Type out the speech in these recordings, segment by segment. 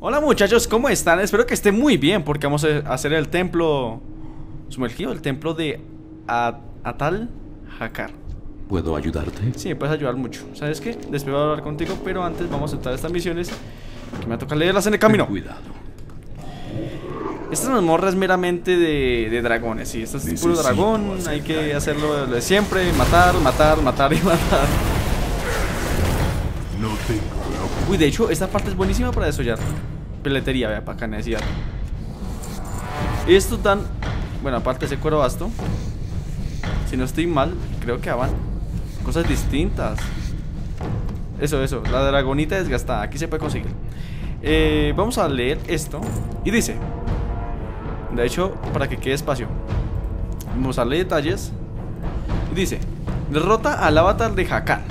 Hola muchachos, ¿cómo están? Espero que estén muy bien porque vamos a hacer el templo sumergido, el templo de Atal Hakar. ¿Puedo ayudarte? Sí, me puedes ayudar mucho. ¿Sabes qué? Después voy a hablar contigo, pero antes vamos a entrar a estas misiones que me va a tocar leerlas en el camino. cuidado. Esta mazmorra es meramente de, de dragones, sí. Esto es puro dragón, hay que hacerlo de siempre, matar, matar, matar y matar. Uy, de hecho, esta parte es buenísima para desollar. Peletería, vea, para necesidad. Estos dan, bueno, aparte ese cuero vasto, si no estoy mal, creo que van cosas distintas. Eso, eso, la dragonita desgastada, aquí se puede conseguir. Eh, vamos a leer esto y dice, de hecho, para que quede espacio, vamos a leer detalles. Y dice, derrota al avatar de Hakan.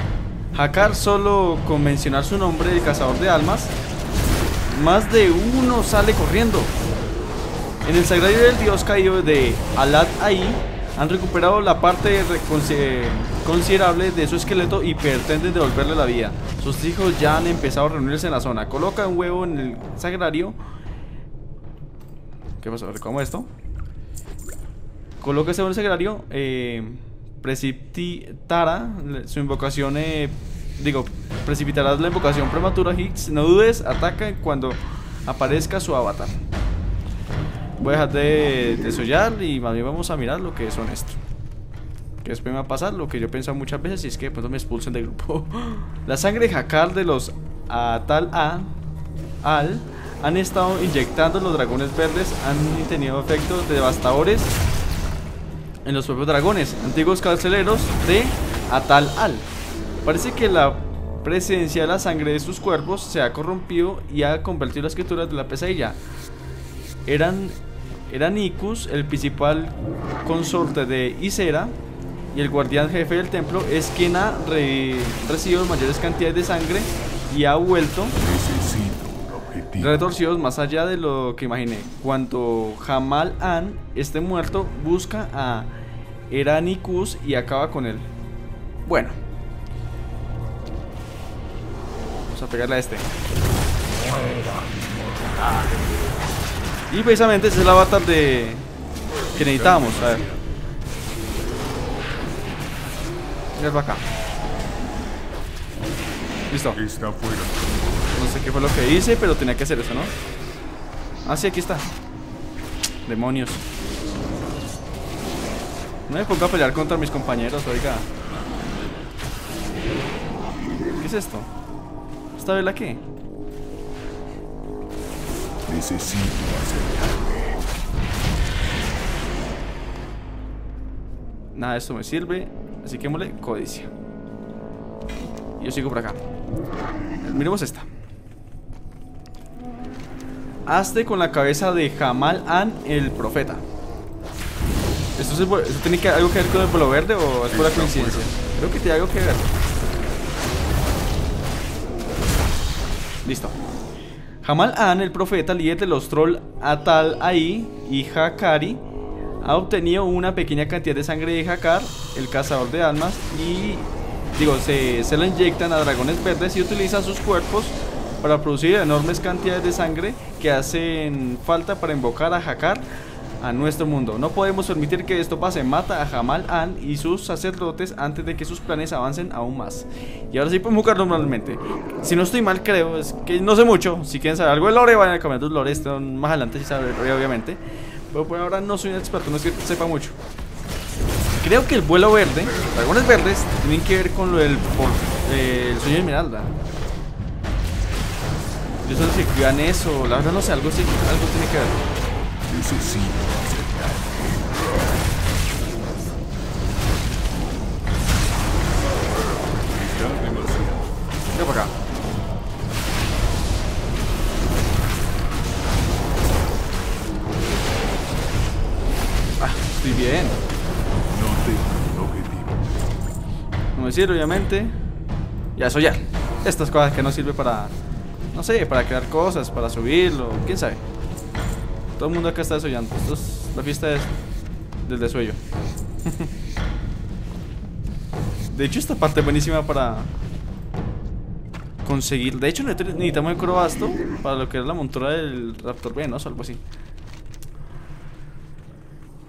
Hakar solo con mencionar su nombre, el cazador de almas, más de uno sale corriendo. En el sagrario del dios caído de Alat Ai han recuperado la parte considerable de su esqueleto y pretenden devolverle la vida. Sus hijos ya han empezado a reunirse en la zona. Coloca un huevo en el sagrario. ¿Qué pasó? ¿Cómo esto? Coloca ese huevo en el sagrario. Eh, precipitara su invocación, eh, digo, precipitarás la invocación prematura Higgs. No dudes, ataca cuando aparezca su avatar. Voy a dejar de, de y más bien vamos a mirar lo que son esto. Que después me va a pasar lo que yo pensado muchas veces y es que de pronto me expulsen del grupo. La sangre jacal de los Atal A, Al han estado inyectando los dragones verdes, han tenido efectos devastadores en los propios dragones, antiguos carceleros de Atal Al. Parece que la presencia de la sangre de sus cuerpos se ha corrompido y ha convertido las criaturas de la pesadilla. Eran, eran Icus, el principal consorte de Isera, y el guardián jefe del templo es quien ha recibido mayores cantidades de sangre y ha vuelto retorcidos más allá de lo que imaginé. Cuando Jamal An esté muerto, busca a Eranicus y acaba con él. Bueno. Vamos a pegarle a este. Y precisamente ese es el avatar de... Que necesitábamos, a ver. Mira acá. Listo. No sé qué fue lo que hice, pero tenía que hacer eso, ¿no? Ah, sí, aquí está. Demonios. No me pongo a pelear contra mis compañeros, oiga. ¿Qué es esto? ¿Esta vela qué? Necesito acercarme. Nada de esto me sirve. Así que mole codicia. Yo sigo por acá. Miremos esta. Hazte con la cabeza de Jamal An, el profeta. ¿Esto, tiene que, algo que ver con el polo verde o es pura coincidencia? Creo que tiene algo que ver. Listo. Jamal An, el profeta, líder de los troll Atal Ai y Hakari, ha obtenido una pequeña cantidad de sangre de Hakar, el cazador de almas, y digo, se, se la inyectan a dragones verdes y utilizan sus cuerpos para producir enormes cantidades de sangre que hacen falta para invocar a Hakar a nuestro mundo. No podemos permitir que esto pase. Mata a Jamal An y sus sacerdotes antes de que sus planes avancen aún más. Y ahora sí podemos jugar normalmente. Si no estoy mal, creo, es que no sé mucho. Si quieren saber algo de lore, vayan a tus lore. más adelante si saben obviamente. Pero por ahora no soy un experto, no es que sepa mucho. Creo que el vuelo verde, dragones verdes, tienen que ver con lo del eh, el sueño de Esmeralda. Yo solo sé que eso, la verdad no sé, algo, sí, algo tiene que ver. Necesito Venga por acá. Ah, estoy bien. No tengo objetivo. No me sirve, obviamente. Ya, eso ya. Estas cosas que no sirve para no sé, para crear cosas, para subirlo, quién sabe. Todo el mundo acá está desollando. Esto es la fiesta es del desuello. de hecho, esta parte es buenísima para conseguir. De hecho, necesitamos el crobasto para lo que es la montura del Raptor Venos o algo así.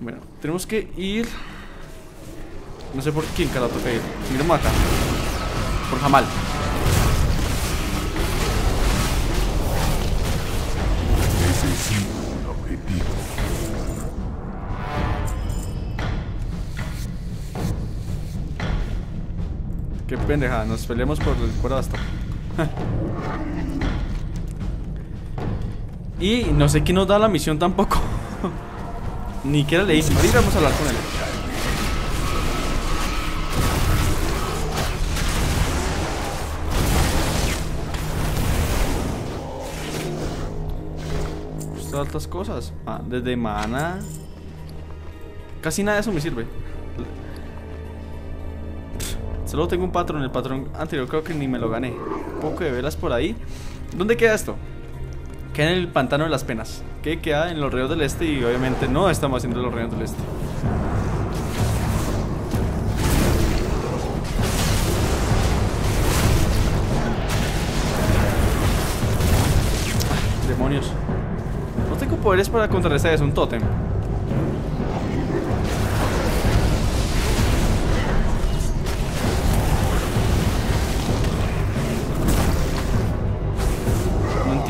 Bueno, tenemos que ir. No sé por quién carajo toca ir. Miremos acá. Por Jamal. Qué pendeja, nos peleamos por el crobasto. y no sé quién nos da la misión tampoco. Ni siquiera le dice. Ahorita vamos a hablar con él. Pues altas cosas. Ah, desde mana. Casi nada de eso me sirve. Solo tengo un patrón. El patrón anterior creo que ni me lo gané. Un poco de velas por ahí. ¿Dónde queda esto? Queda en el pantano de las penas. Que queda en los ríos del este y obviamente no estamos haciendo los ríos del este. Demonios. No tengo poderes para contrarrestar es un tótem.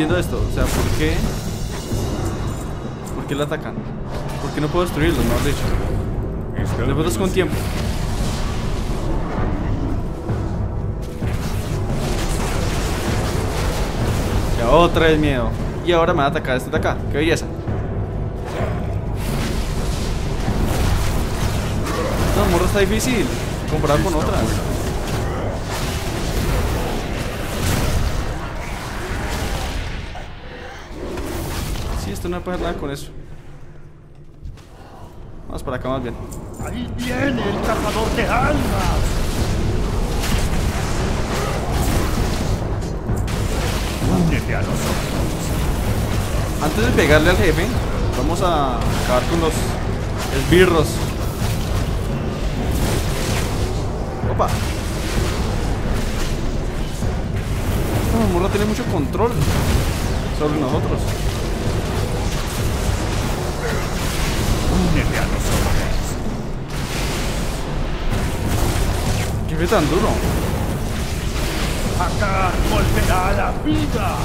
Entiendo esto, o sea, ¿por qué? ¿Por qué lo atacan? ¿Por qué no puedo destruirlo, mejor dicho? Después con tiempo. Ya otra vez miedo. Y ahora me va a atacar este de acá. Qué belleza. No, morro está difícil. Comparado con otras. Esto no puede hacer nada con eso. Vamos para acá más bien. Ahí viene el cazador de almas. Únete a nosotros. Antes de pegarle al jefe, vamos a acabar con los esbirros. Opa. Esta morra tiene mucho control sobre nosotros. Únete a nosotros. ¿Qué jefe tan duro? Acá volverá la vida.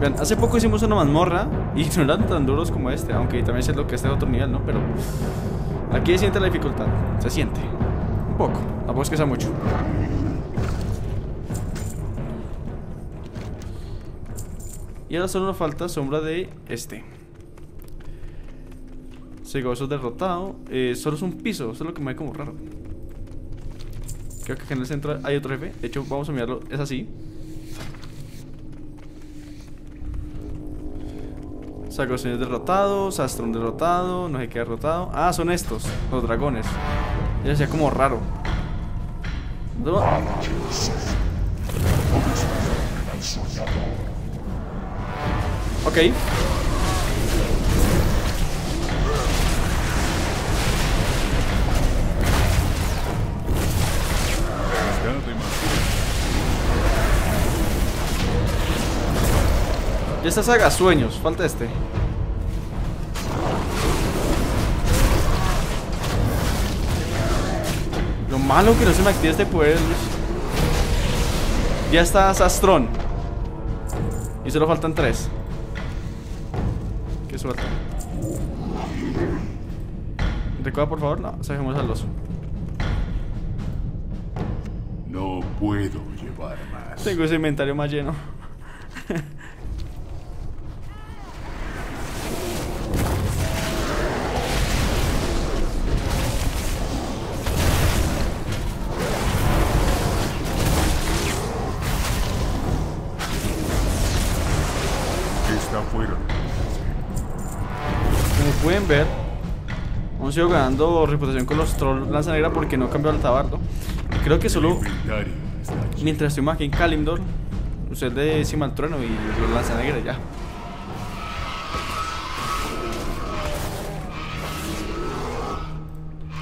Vean, hace poco hicimos una mazmorra y no eran tan duros como este, aunque también sé lo que este es otro nivel, ¿no? Pero aquí se siente la dificultad, se siente. Un poco, tampoco es que sea mucho. Y ahora solo nos falta sombra de este. Segoso derrotado. Eh, solo es un piso, eso es lo que me ve como raro. Creo que en el centro hay otro jefe. De hecho, vamos a mirarlo. Es así. Sacoseñor derrotado, Sastron derrotado, no sé qué derrotado. Ah, son estos, los dragones. Ya decía como raro. Ok. Ya está saga sueños, falta este. Lo malo que no se me activa este poder. Ya está Sastron. Y solo faltan tres. Qué suerte. Recuerda por favor, no, saquemos al oso. No puedo llevar más. Tengo ese inventario más lleno. Como pueden ver, hemos ido ganando reputación con los trolls lanza negra porque no cambió al tabardo. Creo que solo mientras estuvimos aquí en Kalimdor, usted de cima al trueno y los lanza negra ya.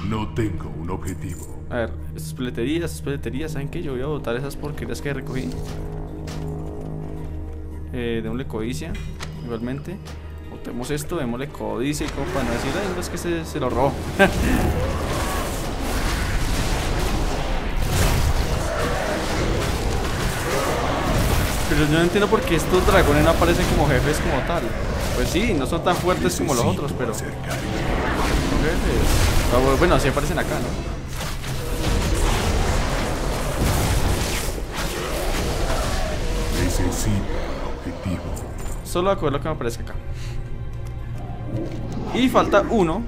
No tengo un objetivo. A ver, estas peleterías, estas peleterías, ¿saben qué? Yo voy a botar esas porquerías que recogí. Eh, démosle codicia, igualmente. Botemos esto, démosle codicia y como para no decir, "Ay, no, es que se, se lo robó. Pero yo no entiendo por qué estos dragones no aparecen como jefes como tal. Pues sí, no son tan fuertes como los otros, pero... Son jefes. Ah, bueno, así aparecen acá, ¿no? Necesito. Solo a coger lo que me aparezca acá. Y falta uno.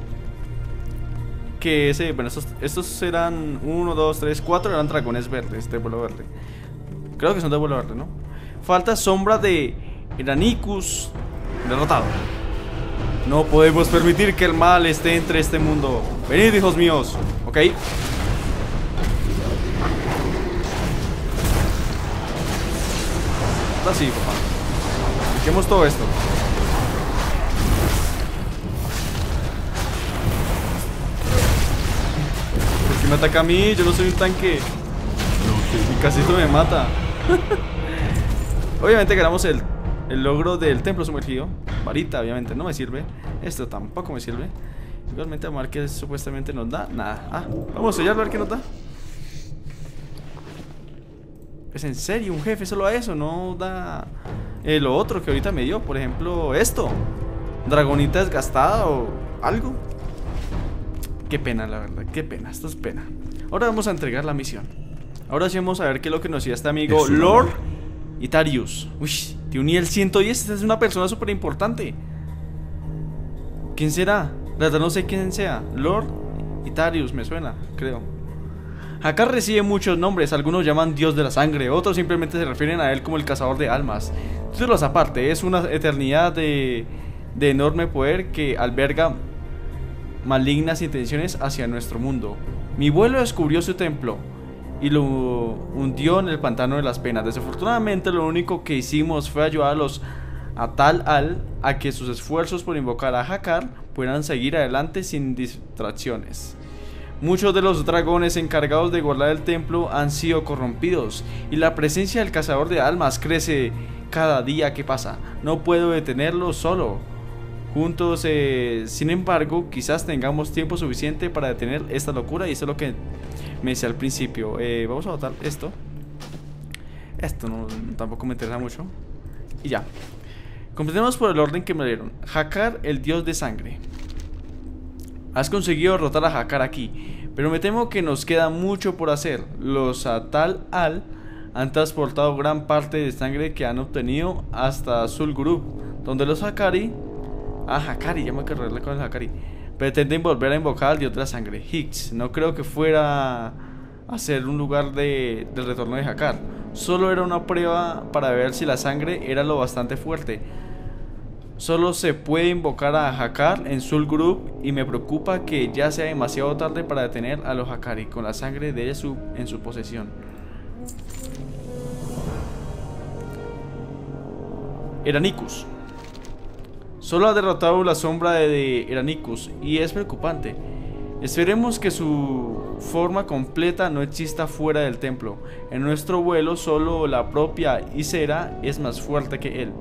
Que ese, bueno, estos, estos eran 1, 2, 3, 4 eran dragones verdes de vuelo verde. Creo que son de vuelo verde, ¿no? Falta sombra de Iranicus derrotado. No podemos permitir que el mal esté entre este mundo. Venid, hijos míos. ¿Ok? Así, papá. Dejemos todo esto. ¿Por me ataca a mí? Yo no soy un tanque. Mi casito me mata. obviamente ganamos el, el logro del templo sumergido. Varita, obviamente, no me sirve. Esto tampoco me sirve. Igualmente, vamos a ver supuestamente nos da. Nada. Ah, vamos a a ver qué nos da. ¿Es en serio un jefe solo a eso? No da eh, lo otro que ahorita me dio. Por ejemplo, esto. Dragonita desgastada o algo. Qué pena, la verdad. Qué pena. Esto es pena. Ahora vamos a entregar la misión. Ahora sí vamos a ver qué es lo que nos decía este amigo Lord. Itarius. Uy, te uní el 110. Esta es una persona súper importante. ¿Quién será? La verdad no sé quién sea. Lord Itarius, me suena, creo. Acá recibe muchos nombres, algunos llaman Dios de la Sangre, otros simplemente se refieren a él como el cazador de almas. Títulos aparte, es una eternidad de, enorme poder que alberga malignas intenciones hacia nuestro mundo. Mi vuelo descubrió su templo y lo hundió en el pantano de las penas. Desafortunadamente lo único que hicimos fue ayudar a tal al a que sus esfuerzos por invocar a Hakar puedan seguir adelante sin distracciones. Muchos de los dragones encargados de guardar el templo han sido corrompidos y la presencia del cazador de almas crece cada día que pasa. No puedo detenerlo solo. Juntos, eh, sin embargo, quizás tengamos tiempo suficiente para detener esta locura y eso es lo que me decía al principio. Eh, vamos a botar esto. Esto no, tampoco me interesa mucho. Y ya. Completemos por el orden que me dieron. Hakar, el dios de sangre. Has conseguido derrotar a Hakar aquí, pero me temo que nos queda mucho por hacer. Los Atal Al han transportado gran parte de sangre que han obtenido hasta Azul Group, donde los Hakari. Ah, Hakari, ya me con el Hakari. Pretenden volver a invocar al dios de la sangre, Higgs. No creo que fuera a ser un lugar de, del retorno de Hakar. Solo era una prueba para ver si la sangre era lo bastante fuerte. Solo se puede invocar a Hakar en Soul Group y me preocupa que ya sea demasiado tarde para detener a los Hakari con la sangre de su en su posesión. Eranicus. Solo ha derrotado la sombra de Eranicus y es preocupante. Esperemos que su forma completa no exista fuera del templo. En nuestro vuelo solo la propia Isera es más fuerte que él.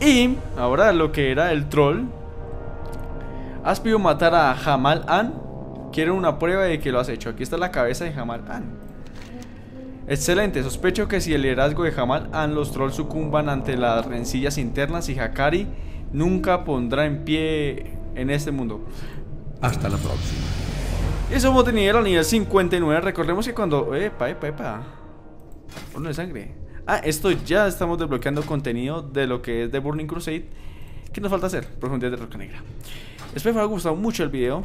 Y ahora lo que era el troll. Has podido matar a Jamal An. Quiero una prueba de que lo has hecho. Aquí está la cabeza de Jamal An. Excelente, sospecho que si el liderazgo de Jamal An los trolls sucumban ante las rencillas internas y Hakari nunca pondrá en pie en este mundo. Hasta la próxima. Y somos de nivel al nivel 59. Recordemos que cuando. Epa, epa, epa. Uno de sangre. Ah, esto ya estamos desbloqueando contenido de lo que es de Burning Crusade. ¿Qué nos falta hacer? Profundidad de Roca Negra. Espero que os haya gustado mucho el video.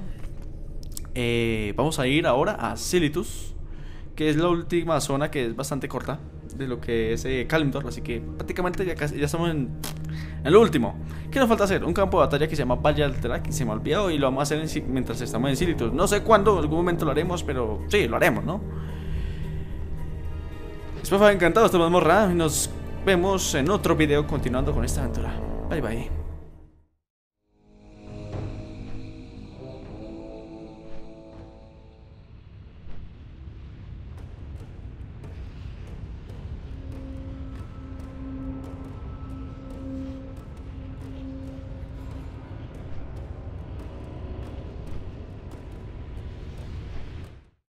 Eh, vamos a ir ahora a Silitus, que es la última zona que es bastante corta de lo que es eh, Kalimdor. Así que prácticamente ya, casi- estamos en, en lo último. ¿Qué nos falta hacer? Un campo de batalla que se llama Valle Altera, que se me ha olvidado y lo vamos a hacer mientras estamos en Silitus. No sé cuándo, en algún momento lo haremos, pero sí, lo haremos, ¿no? Espero que encantado, estamos morra y nos vemos en otro video continuando con esta aventura. Bye bye.